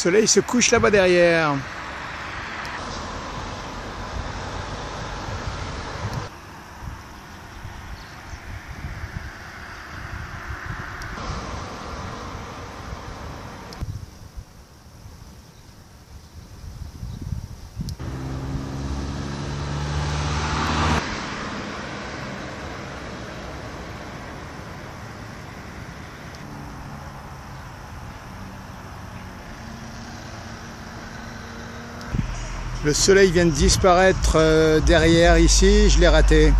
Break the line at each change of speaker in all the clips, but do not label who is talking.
soleil se couche là-bas derrière. Le soleil vient de disparaître euh, derrière ici, je l'ai raté.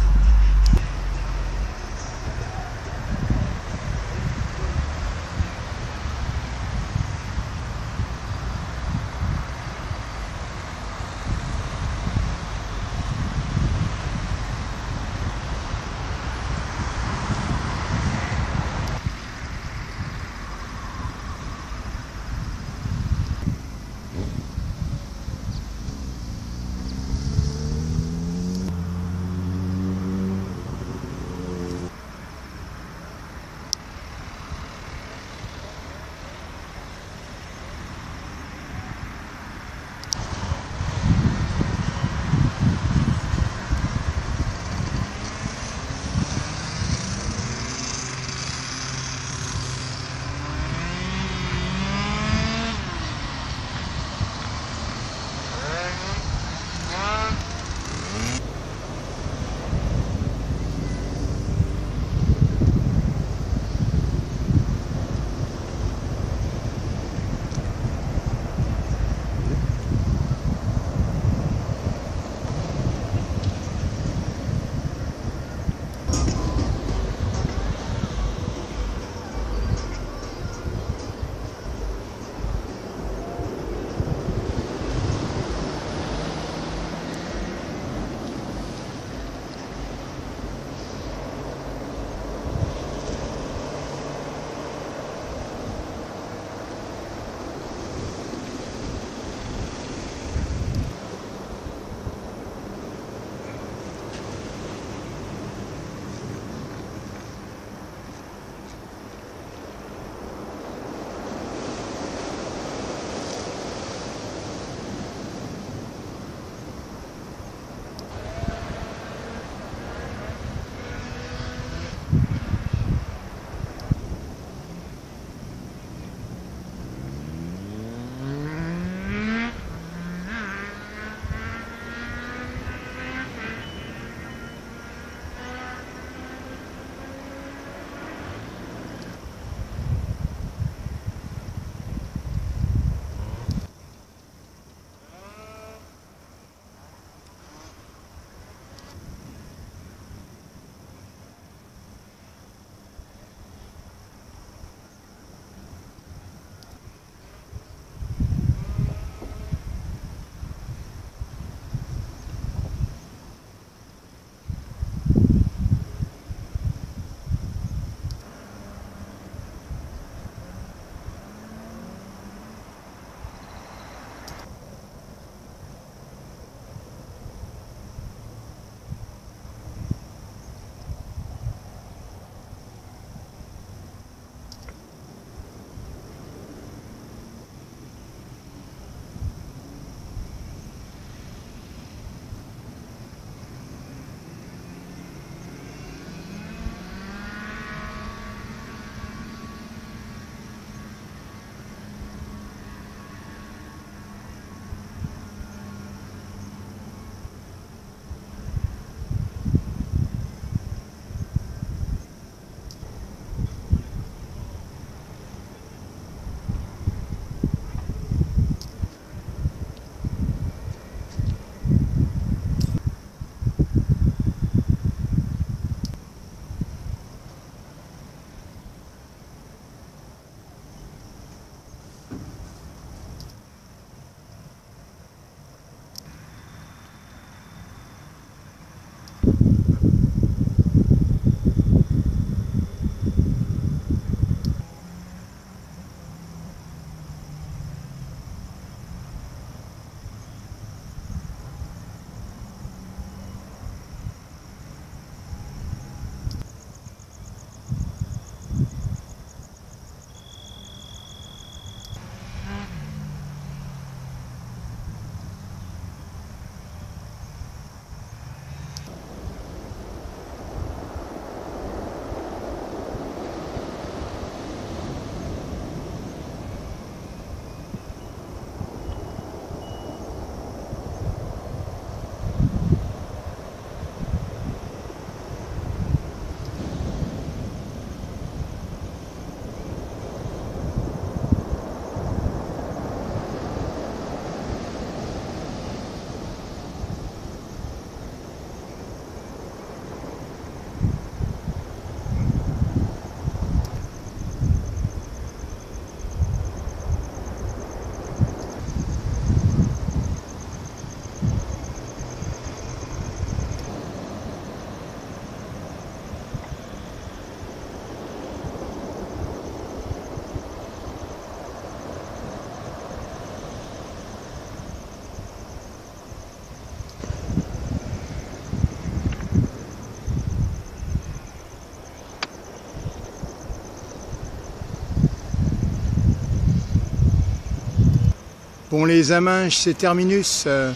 Bon, les Aminges, c'est terminus. Euh,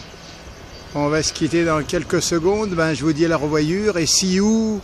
on va se quitter dans quelques secondes. Ben, je vous dis à la revoyure. Et see you